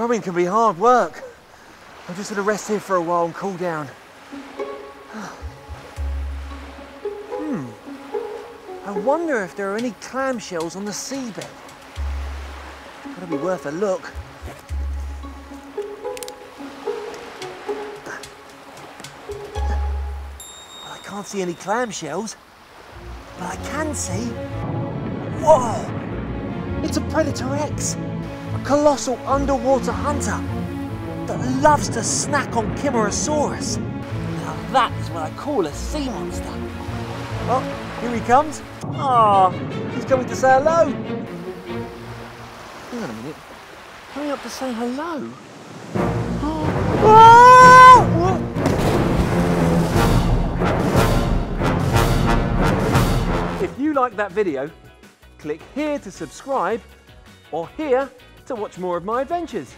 Rowing can be hard work. I'm just gonna rest here for a while and cool down. Hmm. I wonder if there are any clamshells on the seabed. Gotta be worth a look. I can't see any clamshells, but I can see. Whoa! It's a Predator X, a colossal underwater hunter that loves to snack on Kimmerosaurus. Now that is what I call a sea monster. Oh, here he comes. Ah, he's coming to say hello. Hang on a minute. Coming up to say hello. You like that video, click here to subscribe or here to watch more of my adventures.